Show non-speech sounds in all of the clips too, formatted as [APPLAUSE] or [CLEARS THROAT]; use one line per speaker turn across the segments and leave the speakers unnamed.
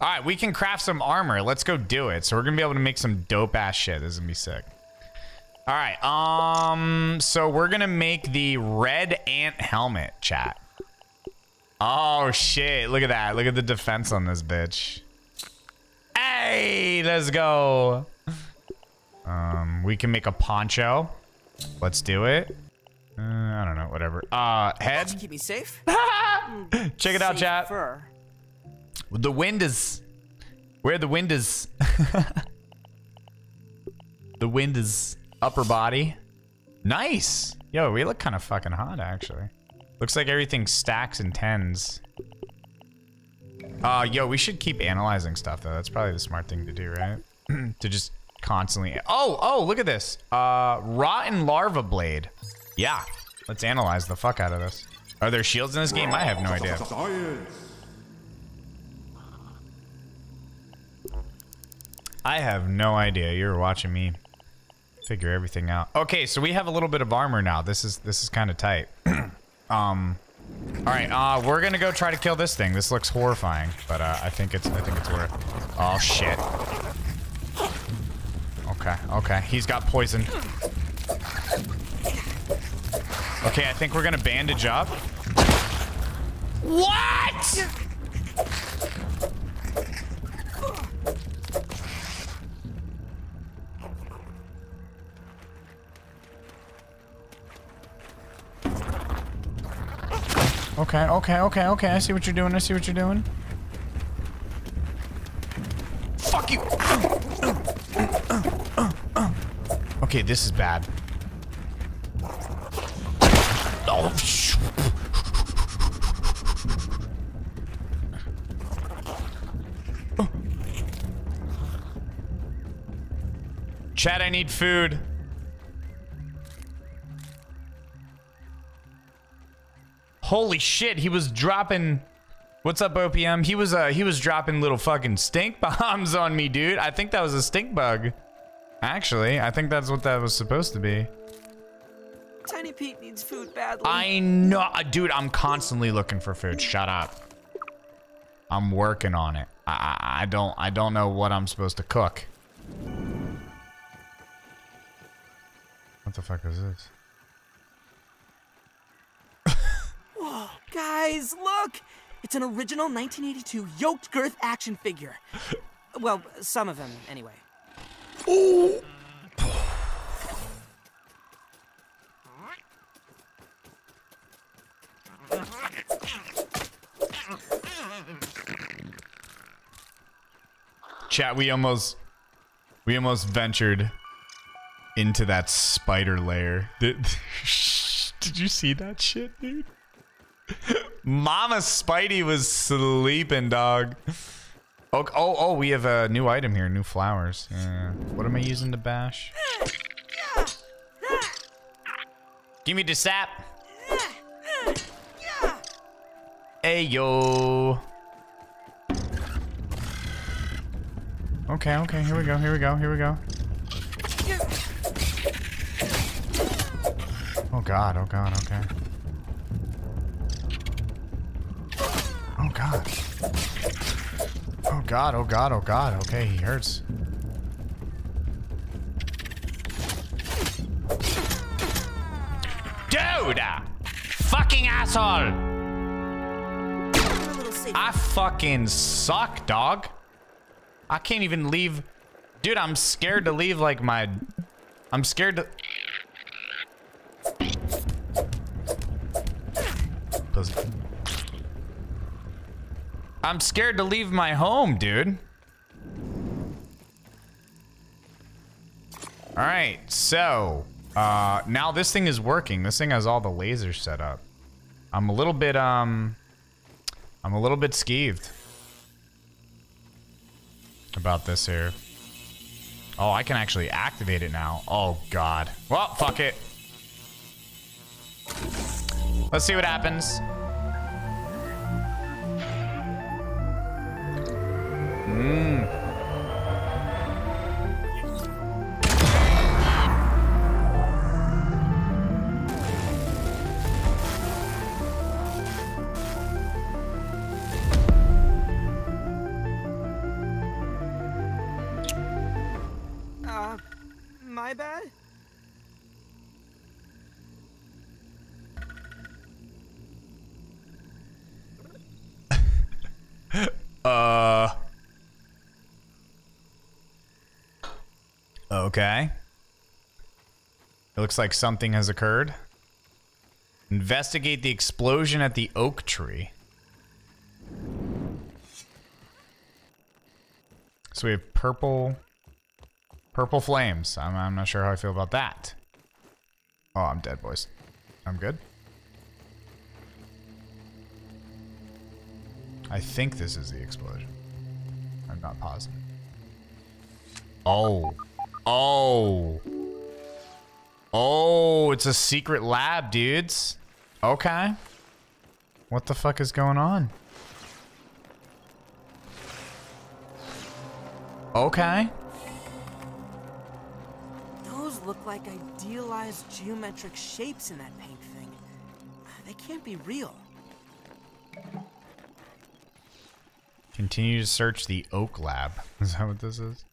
All right, we can craft some armor. Let's go do it. So we're gonna be able to make some dope ass shit. This is gonna be sick. All right. Um. So we're gonna make the red ant helmet. Chat. Oh shit! Look at that. Look at the defense on this bitch. Hey, let's go. Um, we can make a poncho. Let's do it. Uh, I don't know. Whatever. Uh, head.
Keep me safe. [LAUGHS]
Check it out, chat.
Safer.
The wind is where the wind is. [LAUGHS] the wind is upper body. Nice. Yo, we look kind of fucking hot actually. Looks like everything stacks and tens. Uh, yo, we should keep analyzing stuff though. That's probably the smart thing to do, right? [CLEARS THROAT] to just constantly. Oh, oh, look at this. Uh, rotten larva blade. Yeah, let's analyze the fuck out of this. Are there shields in this game? I have no idea. I have no idea. You're watching me figure everything out. Okay, so we have a little bit of armor now. This is this is kind of tight. [CLEARS THROAT] um, all right, uh, we're gonna go try to kill this thing. This looks horrifying, but uh, I think it's I think it's worth. Oh shit. Okay, okay. He's got poison. Okay, I think we're gonna bandage up. What? Okay, okay, okay, okay. I see what you're doing. I see what you're doing. Fuck you. Okay, this is bad. Oh, Chat, I need food. Holy shit, he was dropping What's up, OPM? He was uh he was dropping little fucking stink [LAUGHS] bombs on me, dude. I think that was a stink bug. Actually, I think that's what that was supposed to be.
Tiny Pete needs food badly.
I know, uh, dude. I'm constantly looking for food. Shut up. I'm working on it. I, I, I don't I don't know what I'm supposed to cook. What the fuck is this?
Guys, look! It's an original 1982 yoked girth action figure. well, some of them, anyway.
Chat, we almost we almost ventured into that spider lair. Did, [LAUGHS] did you see that shit, dude? Mama Spidey was sleeping, dog. Oh, oh, oh, we have a new item here, new flowers. Yeah. What am I using to bash? Give me the sap. Hey, yo. Okay, okay, here we go, here we go, here we go. Oh god, oh god, okay. God. Oh god, oh god, oh god. Okay, he hurts. Dude! Ah, fucking asshole! I fucking suck, dog. I can't even leave. Dude, I'm scared to leave like my... I'm scared to... Pussy. I'm scared to leave my home, dude. All right, so uh, now this thing is working. This thing has all the lasers set up. I'm a little bit um, I'm a little bit skeeved about this here. Oh, I can actually activate it now. Oh God. Well, fuck it. Let's see what happens. Mmm.
my bad?
Okay. It looks like something has occurred. Investigate the explosion at the oak tree. So we have purple, purple flames. I'm, I'm not sure how I feel about that. Oh, I'm dead, boys. I'm good. I think this is the explosion. I'm not positive. Oh. Oh. Oh, it's a secret lab, dudes. Okay. What the fuck is going on? Okay.
Those look like idealized geometric shapes in that paint thing. They can't be real.
Continue to search the Oak Lab. [LAUGHS] Is that what this is?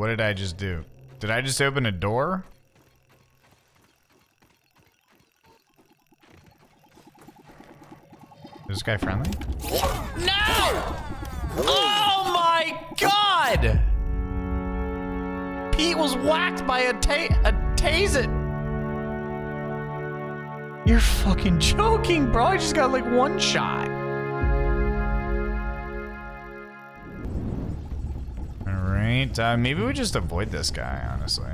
What did I just do? Did I just open a door? Is this guy friendly? No! Oh my god! Pete was whacked by a ta a taser. You're fucking joking, bro. I just got like one shot. Alright, uh, maybe we just avoid this guy, honestly.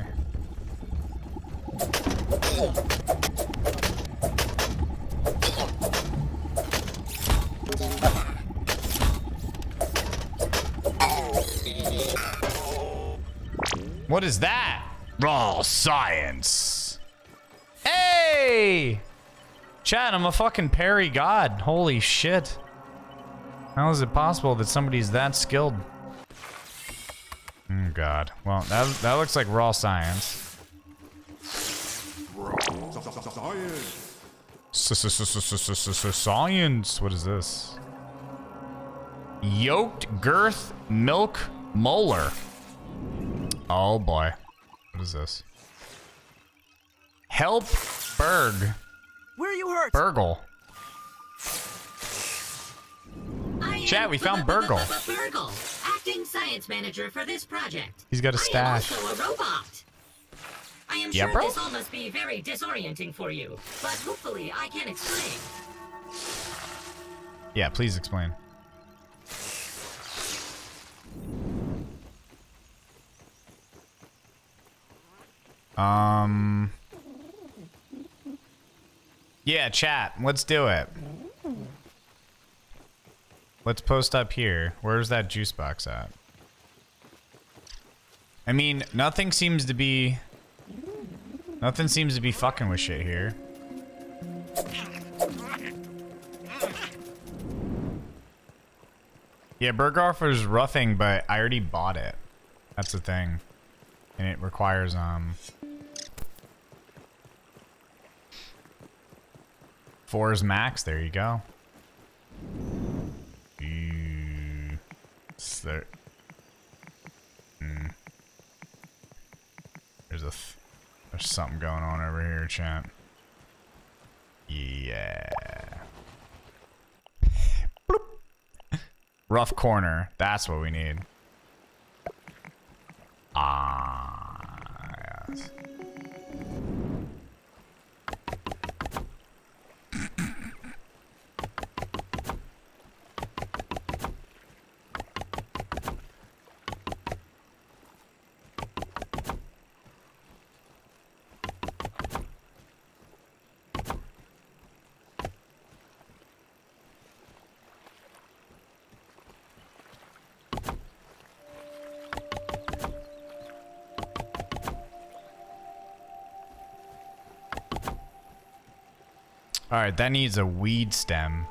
What is that? Raw science. Hey! Chad, I'm a fucking parry god. Holy shit. How is it possible that somebody's that skilled? Oh god. Well, that, that looks like raw science. Science. What is this? Yoked girth milk molar. Oh boy. What is this? Help Berg.
Where are you hurt?
Burgle.
I
Chat, we found Burgle.
Burgle, acting science manager for this project.
He's got a
I am
stash.
also a robot. I am
Yeah,
sure
bro?
this all must be very disorienting for you, but hopefully I can explain.
Yeah, please explain. Um. Yeah, chat. Let's do it. Let's post up here. Where's that juice box at? I mean, nothing seems to be. Nothing seems to be fucking with shit here. Yeah, Berghofer's roughing, but I already bought it. That's the thing. And it requires, um... Fours max, there you go. Ew. It's there. Hmm. There's a... Th there's something going on over here, champ. Yeah. Rough corner. That's what we need. Ah, yes. All right, that needs a weed stem.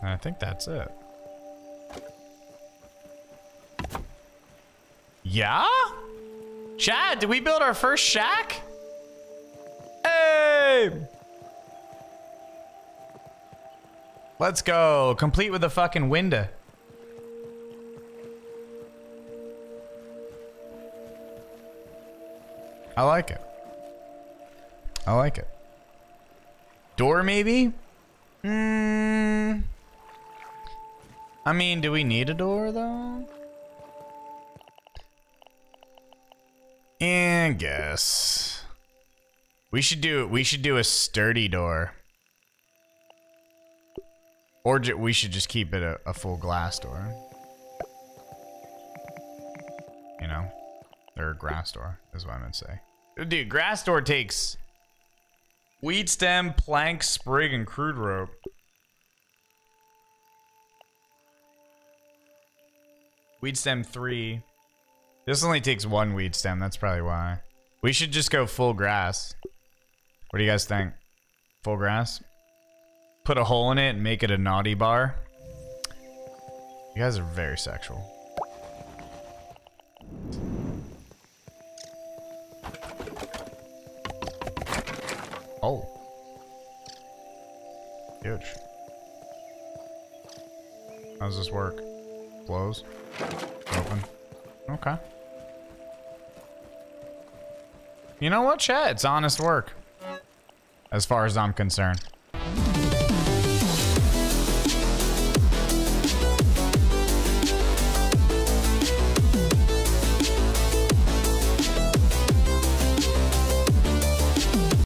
And I think that's it. Yeah? Chad, did we build our first shack? Hey! Let's go. Complete with a fucking window. I like it. I like it. Door, maybe? Hmm. I mean, do we need a door, though? And guess. We should do we should do a sturdy door. Or we should just keep it a, a full glass door. You know? Or a grass door is what I meant to say. Dude, grass door takes weed stem, plank, sprig, and crude rope. Weed stem three. This only takes one weed stem. That's probably why. We should just go full grass. What do you guys think? Full grass? Put a hole in it and make it a naughty bar. You guys are very sexual. Oh. Huge. How does this work? Close? Open? Okay. You know what, chat? It's honest work. As far as I'm concerned.